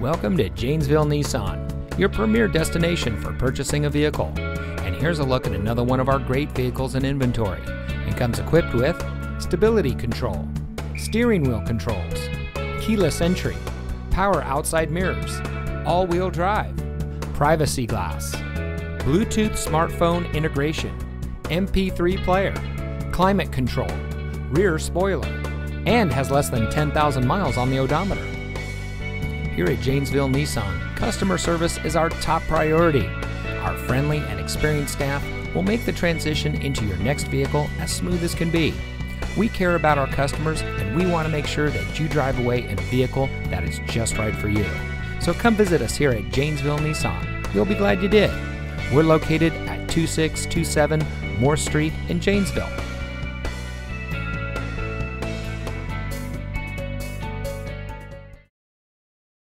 Welcome to Janesville Nissan, your premier destination for purchasing a vehicle. And here's a look at another one of our great vehicles in inventory. It comes equipped with stability control, steering wheel controls, keyless entry, power outside mirrors, all wheel drive, privacy glass, Bluetooth smartphone integration, MP3 player, climate control, rear spoiler, and has less than 10,000 miles on the odometer. Here at Janesville Nissan, customer service is our top priority. Our friendly and experienced staff will make the transition into your next vehicle as smooth as can be. We care about our customers and we want to make sure that you drive away in a vehicle that is just right for you. So come visit us here at Janesville Nissan. You'll be glad you did. We're located at 2627 Morse Street in Janesville.